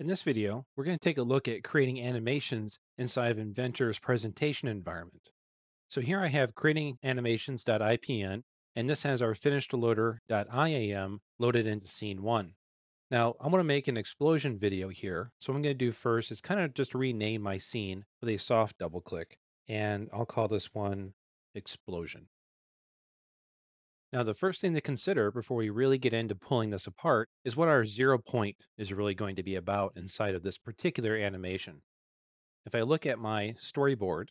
In this video, we're going to take a look at creating animations inside of Inventor's presentation environment. So here I have creating animations.ipn, and this has our finished loader.iam loaded into scene one. Now I'm going to make an explosion video here. So what I'm going to do first is kind of just rename my scene with a soft double click, and I'll call this one explosion. Now, the first thing to consider before we really get into pulling this apart is what our zero point is really going to be about inside of this particular animation. If I look at my storyboard,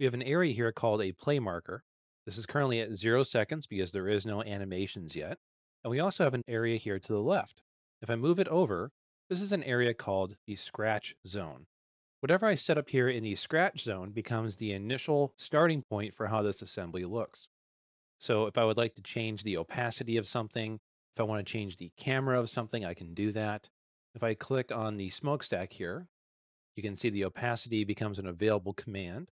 we have an area here called a play marker. This is currently at zero seconds because there is no animations yet. And we also have an area here to the left. If I move it over, this is an area called the scratch zone. Whatever I set up here in the scratch zone becomes the initial starting point for how this assembly looks. So if I would like to change the opacity of something, if I want to change the camera of something, I can do that. If I click on the smokestack here, you can see the opacity becomes an available command.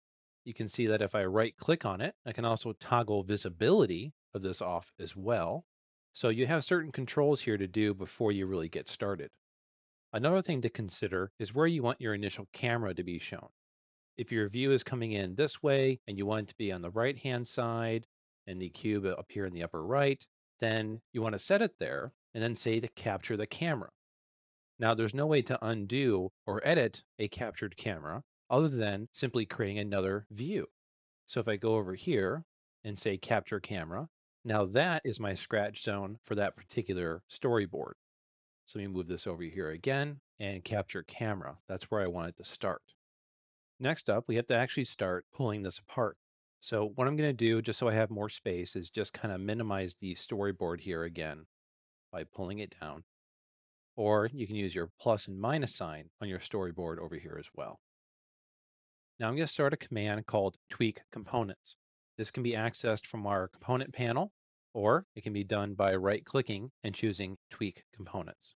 You can see that if I right click on it, I can also toggle visibility of this off as well. So you have certain controls here to do before you really get started. Another thing to consider is where you want your initial camera to be shown. If your view is coming in this way and you want it to be on the right hand side, and the cube up here in the upper right, then you want to set it there and then say to capture the camera. Now, there's no way to undo or edit a captured camera other than simply creating another view. So if I go over here and say capture camera, now that is my scratch zone for that particular storyboard. So let me move this over here again and capture camera. That's where I want it to start. Next up, we have to actually start pulling this apart. So what I'm going to do, just so I have more space, is just kind of minimize the storyboard here again by pulling it down. Or you can use your plus and minus sign on your storyboard over here as well. Now I'm going to start a command called tweak components. This can be accessed from our component panel, or it can be done by right clicking and choosing tweak components.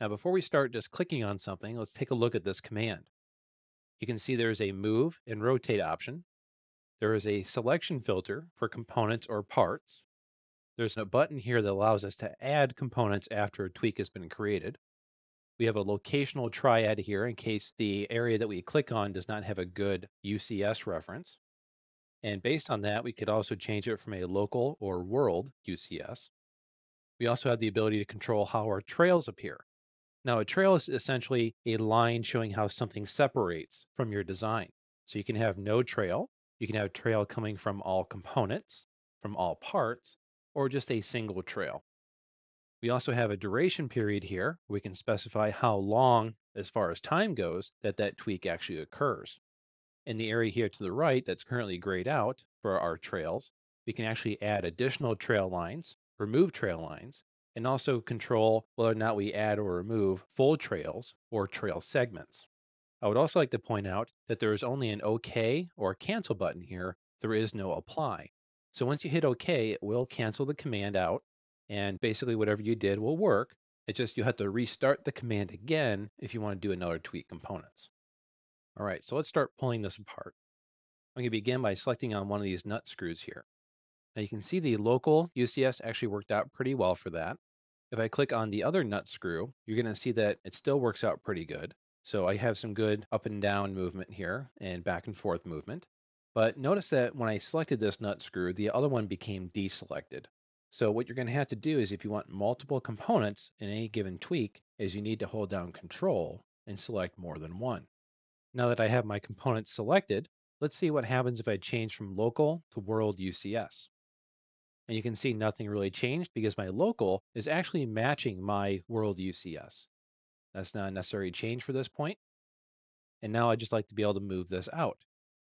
Now before we start just clicking on something, let's take a look at this command. You can see there's a move and rotate option there is a selection filter for components or parts. There's a button here that allows us to add components after a tweak has been created. We have a locational triad here in case the area that we click on does not have a good UCS reference. And based on that, we could also change it from a local or world UCS. We also have the ability to control how our trails appear. Now, a trail is essentially a line showing how something separates from your design. So you can have no trail, you can have a trail coming from all components, from all parts, or just a single trail. We also have a duration period here. We can specify how long, as far as time goes, that that tweak actually occurs. In the area here to the right that's currently grayed out for our trails, we can actually add additional trail lines, remove trail lines, and also control whether or not we add or remove full trails or trail segments. I would also like to point out that there is only an OK or cancel button here. There is no apply. So once you hit OK, it will cancel the command out. And basically, whatever you did will work. It's just you have to restart the command again if you want to do another tweak components. All right, so let's start pulling this apart. I'm going to begin by selecting on one of these nut screws here. Now you can see the local UCS actually worked out pretty well for that. If I click on the other nut screw, you're going to see that it still works out pretty good. So I have some good up and down movement here and back and forth movement. But notice that when I selected this nut screw, the other one became deselected. So what you're going to have to do is if you want multiple components in any given tweak is you need to hold down control and select more than one. Now that I have my components selected, let's see what happens if I change from local to world UCS. And you can see nothing really changed because my local is actually matching my world UCS. That's not a necessary change for this point. And now I'd just like to be able to move this out.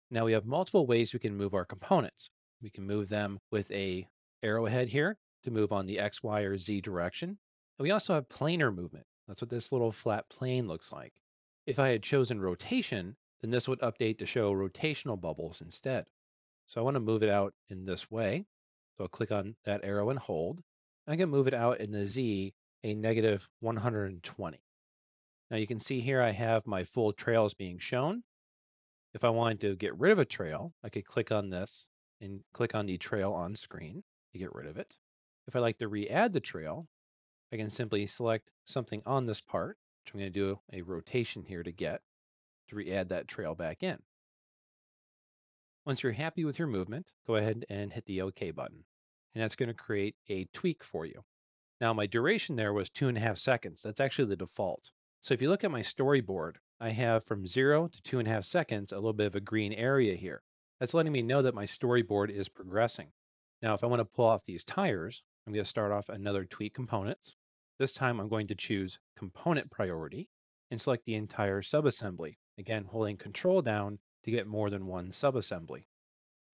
Now we have multiple ways we can move our components. We can move them with a arrowhead here to move on the X, Y, or Z direction. And we also have planar movement. That's what this little flat plane looks like. If I had chosen rotation, then this would update to show rotational bubbles instead. So I want to move it out in this way. So I'll click on that arrow and hold. I can move it out in the Z a negative 120. Now you can see here I have my full trails being shown. If I wanted to get rid of a trail, I could click on this and click on the trail on screen to get rid of it. If I like to re-add the trail, I can simply select something on this part, which I'm going to do a rotation here to get to re-add that trail back in. Once you're happy with your movement, go ahead and hit the OK button. And that's going to create a tweak for you. Now, my duration there was two and a half seconds. That's actually the default. So if you look at my storyboard, I have from zero to two and a half seconds, a little bit of a green area here. That's letting me know that my storyboard is progressing. Now, if I want to pull off these tires, I'm going to start off another tweak components. This time I'm going to choose component priority and select the entire subassembly. Again, holding control down to get more than one subassembly.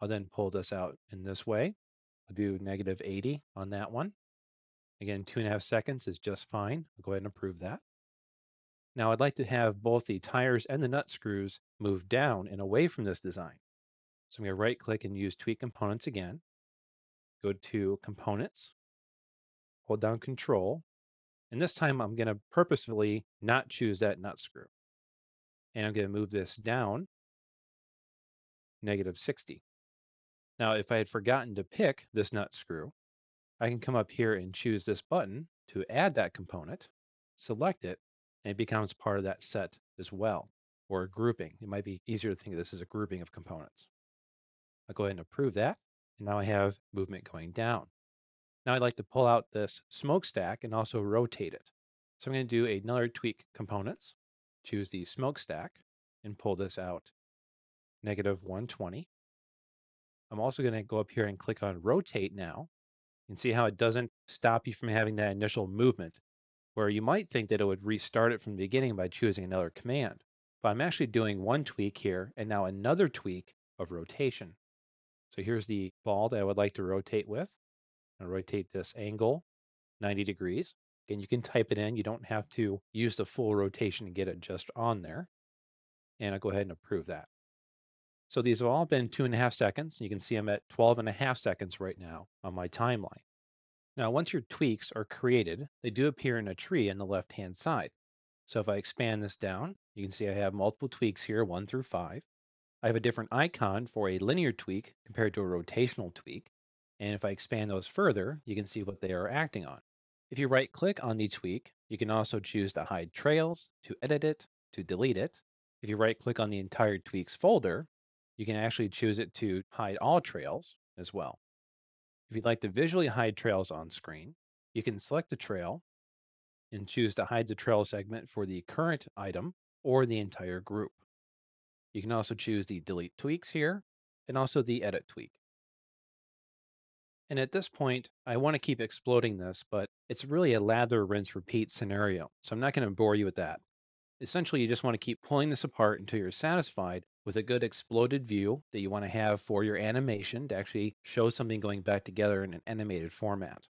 I'll then pull this out in this way. I'll do negative 80 on that one. Again, two and a half seconds is just fine. I'll go ahead and approve that. Now I'd like to have both the tires and the nut screws move down and away from this design. So I'm going to right click and use tweak components again. Go to components, hold down control, and this time I'm going to purposefully not choose that nut screw. And I'm going to move this down negative 60. Now, if I had forgotten to pick this nut screw, I can come up here and choose this button to add that component, select it, and it becomes part of that set as well, or a grouping. It might be easier to think of this as a grouping of components. I'll go ahead and approve that. And now I have movement going down. Now I'd like to pull out this smokestack and also rotate it. So I'm going to do another tweak components, choose the smokestack and pull this out negative 120. I'm also going to go up here and click on rotate now and see how it doesn't stop you from having that initial movement where you might think that it would restart it from the beginning by choosing another command. But I'm actually doing one tweak here and now another tweak of rotation. So here's the ball that I would like to rotate with. I'll rotate this angle 90 degrees. Again, you can type it in. You don't have to use the full rotation to get it just on there. And I'll go ahead and approve that. So these have all been two and a half seconds. You can see I'm at 12 and a half seconds right now on my timeline. Now, once your tweaks are created, they do appear in a tree on the left-hand side. So if I expand this down, you can see I have multiple tweaks here, one through five. I have a different icon for a linear tweak compared to a rotational tweak. And if I expand those further, you can see what they are acting on. If you right click on the tweak, you can also choose to hide trails, to edit it, to delete it. If you right click on the entire tweaks folder, you can actually choose it to hide all trails as well. If you'd like to visually hide trails on screen, you can select a trail and choose to hide the trail segment for the current item or the entire group. You can also choose the delete tweaks here and also the edit tweak. And at this point, I want to keep exploding this, but it's really a lather, rinse, repeat scenario. So I'm not going to bore you with that. Essentially, you just want to keep pulling this apart until you're satisfied with a good exploded view that you want to have for your animation to actually show something going back together in an animated format.